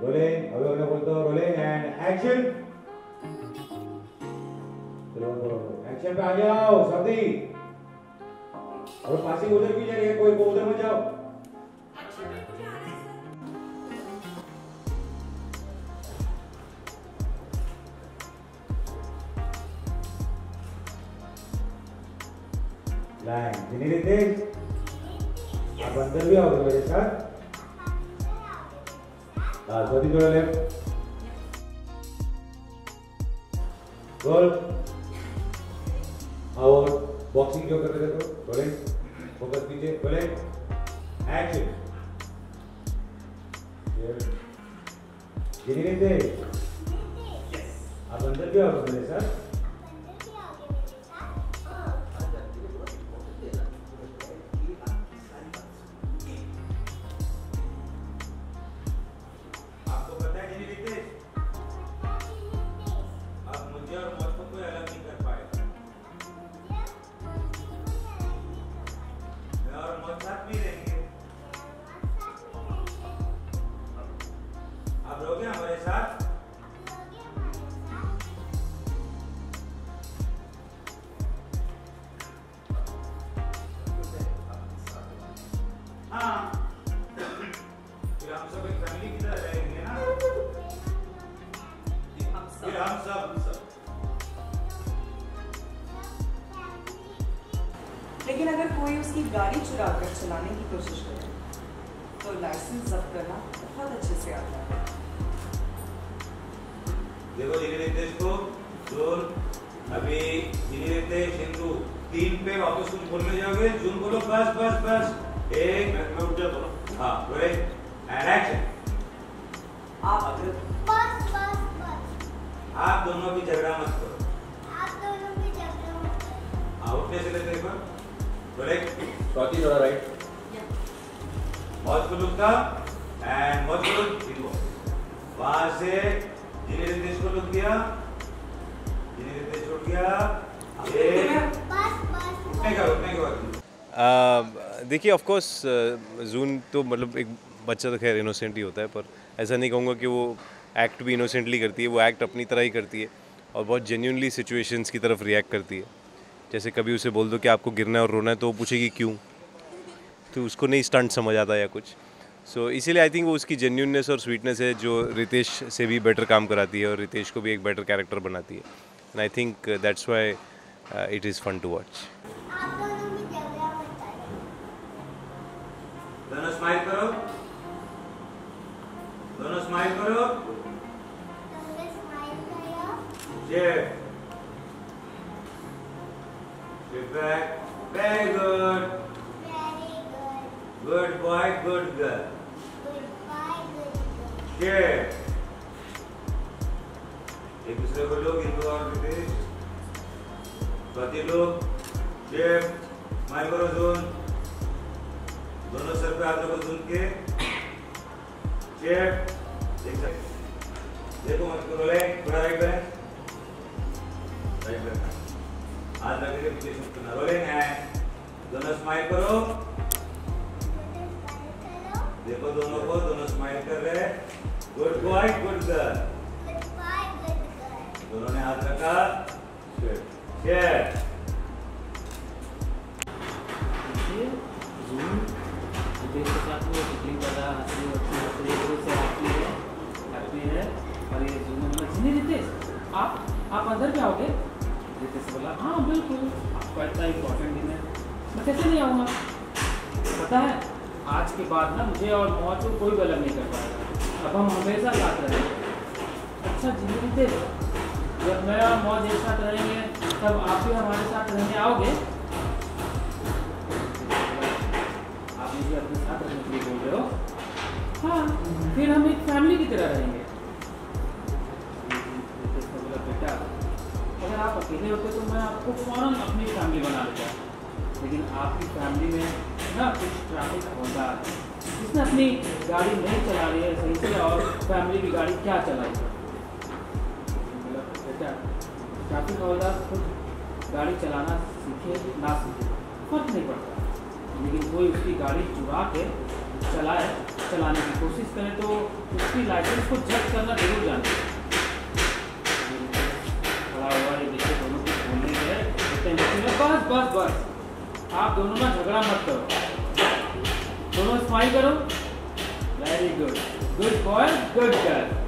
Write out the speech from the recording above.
Rolling अभी अगला बोलते रोलिंग एंड एक्शन एक्शन पे आ जाओ सभी और पासिंग उधर की जा रही है कोई को उधर मत जाओ। लाइन जिन्हें रितेश आप अंदर भी आओगे मेरे साथ। सभी थोड़ा लेफ़्ट गोल और बॉक्सिंग क्यों कर रहे थे तो बोले। फोकस कीजिए, बोले। एक्शन गिरी नहीं थे? आप अंदर भी अंदर मेरे रहोगे हमारे साथ। हाँ। लेकिन अगर कोई उसकी गाड़ी चुरा कर चलाने की कोशिश करे तो लाइसेंस जब्त करना देखो जिन्हें रितेश को ज़ोर अभी जिन्हें रितेश हिंदू तीन पे वापस कुछ बोलने जाओगे जून बोलो बस बस बस। एक मैं उठ जाता हूँ हाँ बोले एंड एक्शन आप अगर बस बस बस। आप दोनों भी झगड़ा मत करो। आप दोनों भी झगड़ा मत करो। हाँ उठने से लेते एक बार बोले। स्वाति थोड़ा राइट मौज को लुक एंड मौज को लुक हिंदू वहाँ से रितेश गया बस उठने का, उठने के। देखिए ऑफ़ कोर्स जून तो मतलब एक बच्चा तो खैर इनोसेंट ही होता है, पर ऐसा नहीं कहूँगा कि वो एक्ट भी इनोसेंटली करती है, वो एक्ट अपनी तरह ही करती है और बहुत जेन्यूनली सिचुएशंस की तरफ़ रिएक्ट करती है। जैसे कभी उसे बोल दो कि आपको गिरना है और रोना है तो वो पूछेगी क्यों? तो उसको नहीं स्टंट समझ आता या कुछ। सो so, इसीलिए आई थिंक वो उसकी जेन्यूननेस और स्वीटनेस है जो रितेश से भी बेटर काम कराती है और रितेश को भी एक बेटर कैरेक्टर बनाती है। And I think that's why it is fun to watch दोनों स्माइल करो। दोनों स्माइल करो. Good boy, good girl. Good bye good Shift. एक दूसरे को लोग हिंदू और ब्रिटिश स्वाति लोग शिफ्ट स्माइल करो जोन दोनों सर पे हाथ रखो जोन के शिफ्ट एक सेकंड देखो मत करो ले थोड़ा राइट बैक राइट बैक हाथ रख के पीछे करना। रोलिंग है। दोनों स्माइल करो। देखो दोनों को दोनों स्माइल कर रहे हैं। Good boy good girl good bye good girl दोनों ने हाथ रखा। शिफ्ट शेयर देखिए जून विदेश के साथ वो टिकली कर रहा हँसी हँसी हँसी से हैप्पी है। हैप्पी है। और ये जून नहीं रितेश आप आप अंदर भी आओगे? रितेश बोला हाँ बिल्कुल। आपका इतना इम्पोर्टेंट दिन है मैं कैसे नहीं आऊँगा? पता है आज के बाद ना मुझे और मौज को कोई अलग नहीं कर पाएगा अब हम हमेशा साथ रहेंगे। अच्छा जी रितेश जब मैं और मौज एक साथ रहेंगे, तब आप भी हमारे साथ रहने आओगे? आप मुझे अपने साथ रखने के लिए बोल रहे हो? हाँ फिर हम एक फैमिली की तरह रहेंगे। बोला बेटा। अगर आप अकेले होते तो मैं आपको फ़ौरन अपनी फैमिली लेकिन आपकी फैमिली में ना कुछ ट्रैफ़िक हवलदार है। जिसने अपनी गाड़ी नहीं चला रही है, सही से और फैमिली की गाड़ी क्या बेटा ट्रैफ़िक हवलदार खुद गाड़ी चलाना सीखे, ना सीखे, फ़र्क नहीं पड़ता। लेकिन कोई उसकी गाड़ी चुरा के चलाए, चलाने की कोशिश करे तो उसकी लाइसेंस को जज करना ज़रूर जाने खड़ा बस बस बस। आप दोनों में झगड़ा मत करो। दोनों स्माइल करो। Very good good boy good girl